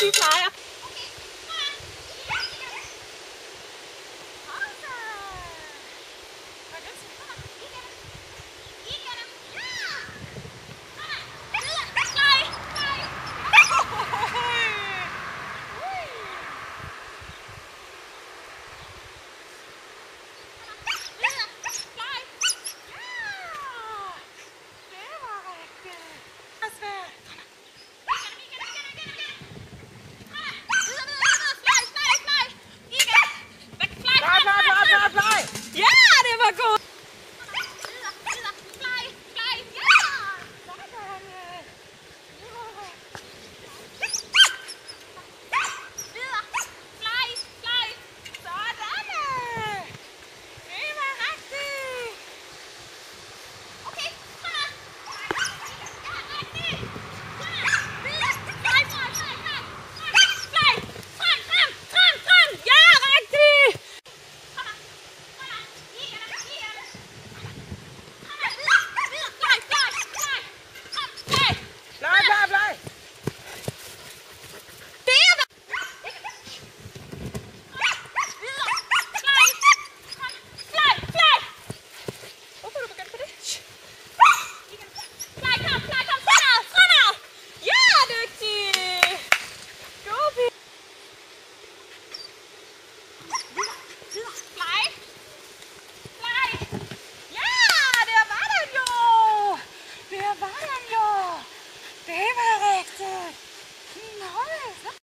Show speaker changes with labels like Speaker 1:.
Speaker 1: 这是啥呀